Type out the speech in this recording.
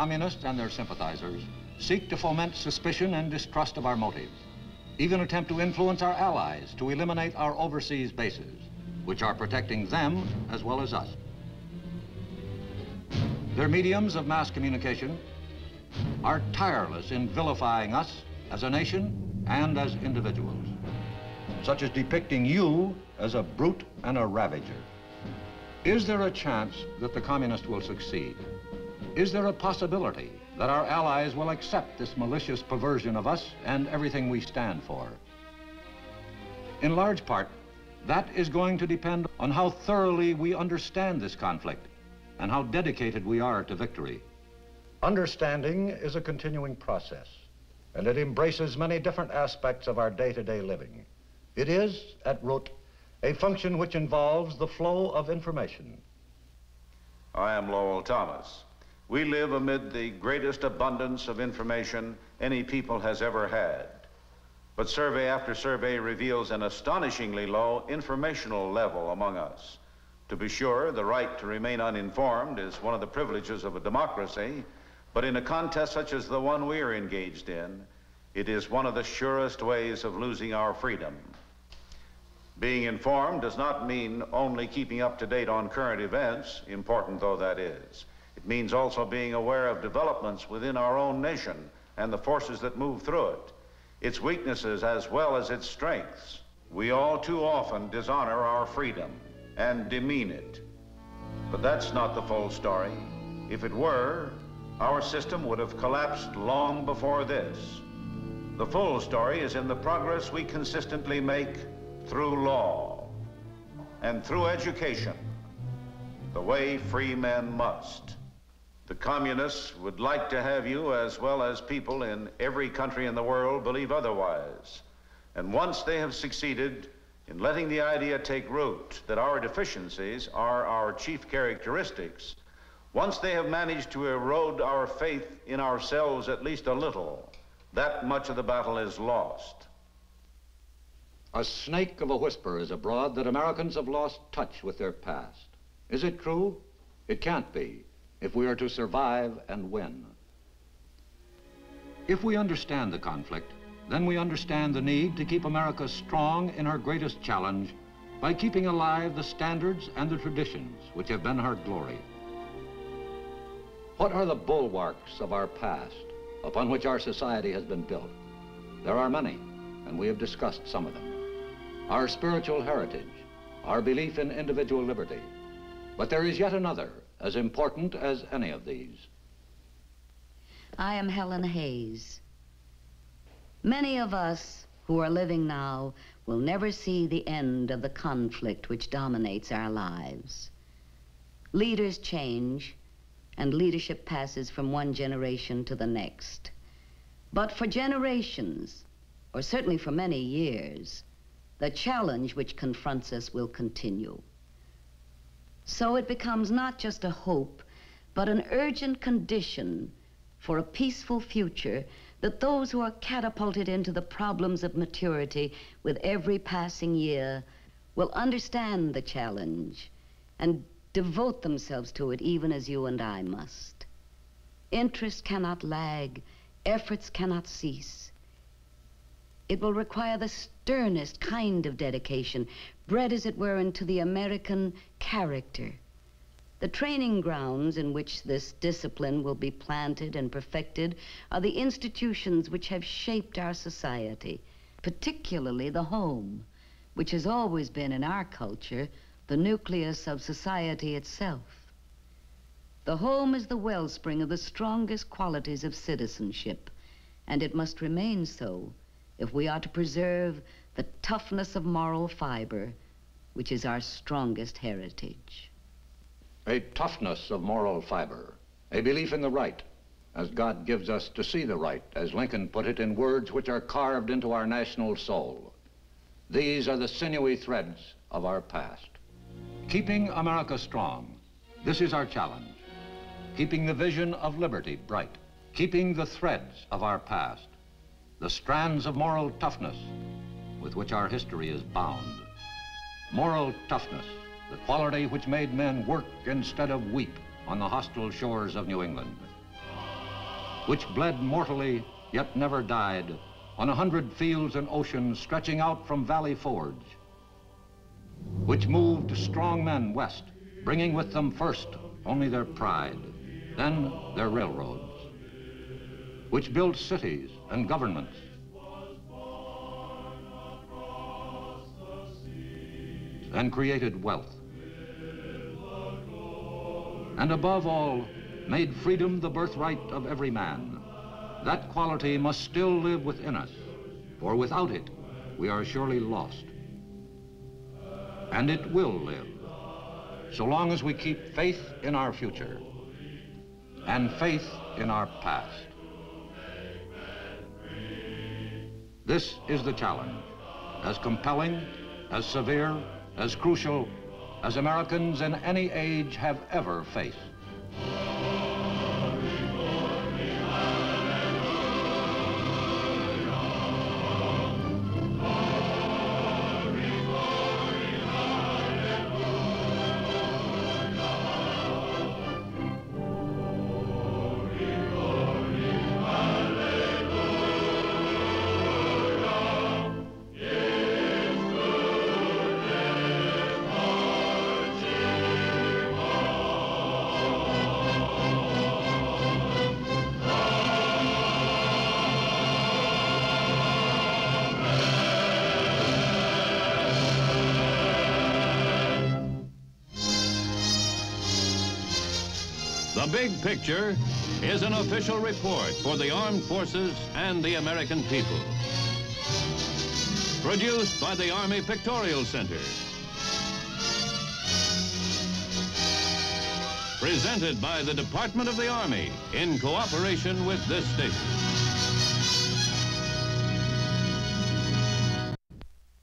communists and their sympathizers seek to foment suspicion and distrust of our motives, even attempt to influence our allies to eliminate our overseas bases, which are protecting them as well as us. Their mediums of mass communication are tireless in vilifying us as a nation and as individuals, such as depicting you as a brute and a ravager. Is there a chance that the communists will succeed? Is there a possibility that our allies will accept this malicious perversion of us and everything we stand for? In large part, that is going to depend on how thoroughly we understand this conflict and how dedicated we are to victory. Understanding is a continuing process, and it embraces many different aspects of our day-to-day -day living. It is, at root, a function which involves the flow of information. I am Lowell Thomas. We live amid the greatest abundance of information any people has ever had. But survey after survey reveals an astonishingly low informational level among us. To be sure, the right to remain uninformed is one of the privileges of a democracy, but in a contest such as the one we are engaged in, it is one of the surest ways of losing our freedom. Being informed does not mean only keeping up to date on current events, important though that is. It means also being aware of developments within our own nation and the forces that move through it, its weaknesses as well as its strengths. We all too often dishonor our freedom and demean it. But that's not the full story. If it were, our system would have collapsed long before this. The full story is in the progress we consistently make through law and through education, the way free men must. The communists would like to have you, as well as people in every country in the world, believe otherwise. And once they have succeeded in letting the idea take root that our deficiencies are our chief characteristics, once they have managed to erode our faith in ourselves at least a little, that much of the battle is lost. A snake of a whisper is abroad that Americans have lost touch with their past. Is it true? It can't be if we are to survive and win. If we understand the conflict, then we understand the need to keep America strong in her greatest challenge by keeping alive the standards and the traditions which have been her glory. What are the bulwarks of our past upon which our society has been built? There are many, and we have discussed some of them. Our spiritual heritage, our belief in individual liberty. But there is yet another, as important as any of these. I am Helen Hayes. Many of us who are living now will never see the end of the conflict which dominates our lives. Leaders change, and leadership passes from one generation to the next. But for generations, or certainly for many years, the challenge which confronts us will continue. So it becomes not just a hope, but an urgent condition for a peaceful future that those who are catapulted into the problems of maturity with every passing year will understand the challenge and devote themselves to it even as you and I must. Interest cannot lag, efforts cannot cease. It will require the sternest kind of dedication, bred as it were into the American character. The training grounds in which this discipline will be planted and perfected are the institutions which have shaped our society, particularly the home, which has always been in our culture the nucleus of society itself. The home is the wellspring of the strongest qualities of citizenship, and it must remain so if we are to preserve the toughness of moral fiber, which is our strongest heritage. A toughness of moral fiber, a belief in the right, as God gives us to see the right, as Lincoln put it in words which are carved into our national soul. These are the sinewy threads of our past. Keeping America strong, this is our challenge. Keeping the vision of liberty bright, keeping the threads of our past, the strands of moral toughness with which our history is bound. Moral toughness, the quality which made men work instead of weep on the hostile shores of New England. which bled mortally yet never died on a hundred fields and oceans stretching out from Valley Forge, which moved strong men west, bringing with them first only their pride, then their railroads, which built cities and governments, and created wealth. And above all, made freedom the birthright of every man. That quality must still live within us, for without it, we are surely lost. And it will live, so long as we keep faith in our future and faith in our past. This is the challenge, as compelling, as severe, as crucial as Americans in any age have ever faced. The Big Picture is an official report for the armed forces and the American people. Produced by the Army Pictorial Center. Presented by the Department of the Army in cooperation with this station.